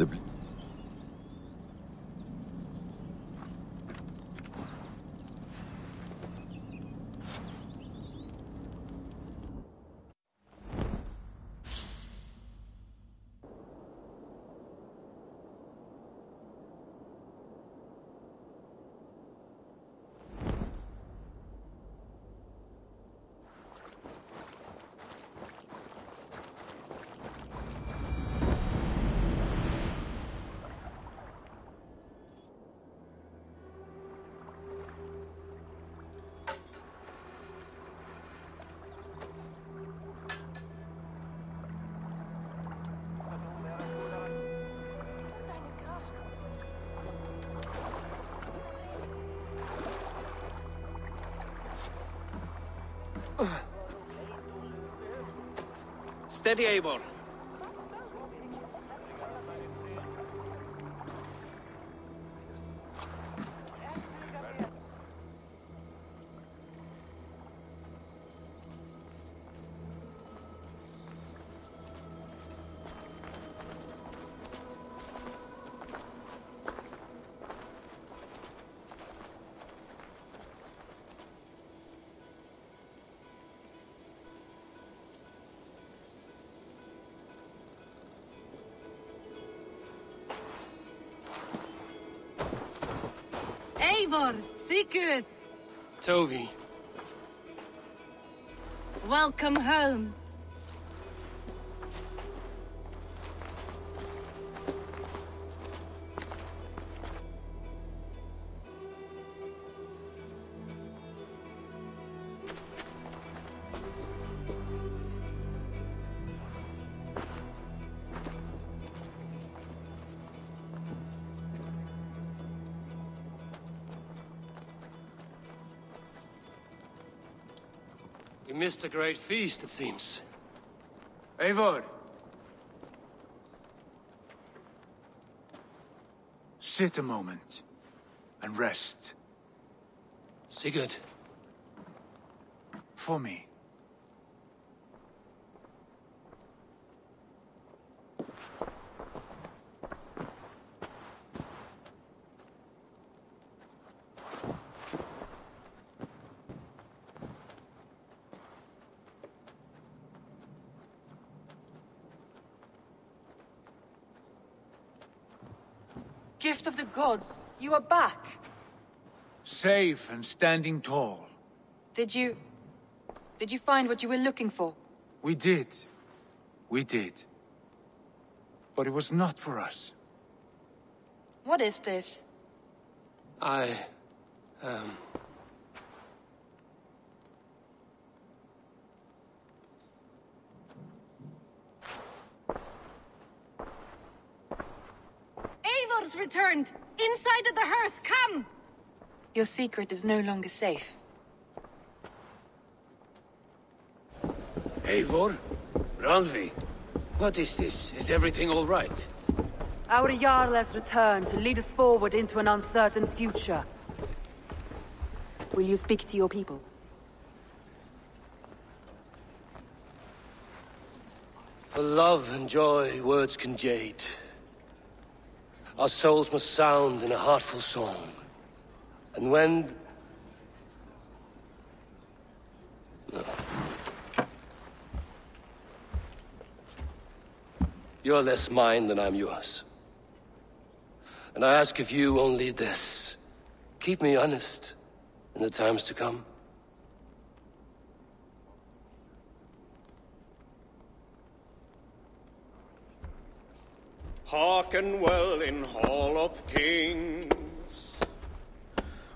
établi. Steady, Eivor. Eivor, Sigurd, Tovi, welcome home. We missed a great feast, it seems. Eivor! Sit a moment and rest. Sigurd, For me. Gift of the gods, you are back. Safe and standing tall. Did you... Did you find what you were looking for? We did. We did. But it was not for us. What is this? I... um... Eivor's returned! Inside of the hearth, come! Your secret is no longer safe. Eivor? Randvi? What is this? Is everything all right? Our Jarl has returned to lead us forward into an uncertain future. Will you speak to your people? For love and joy, words can jade. Our souls must sound in a heartful song. And when... No. You're less mine than I'm yours. And I ask of you only this. Keep me honest in the times to come. Hearken well in Hall of Kings.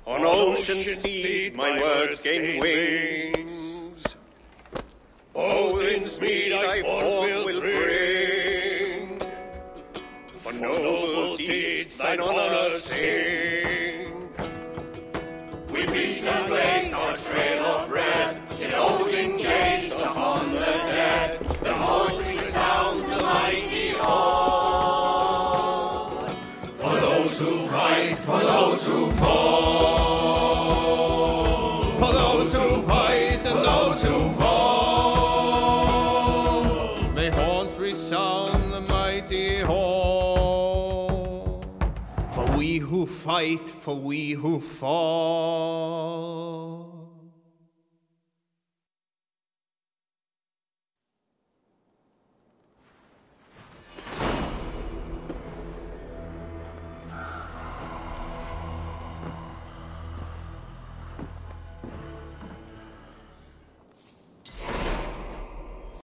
On ocean steed my words gain wings. Odin's mead I forth will bring. For noble deeds thine honor sing. those who fight, for those who fall. For those who fight and those who fall. May horns resound the mighty hall. For we who fight, for we who fall.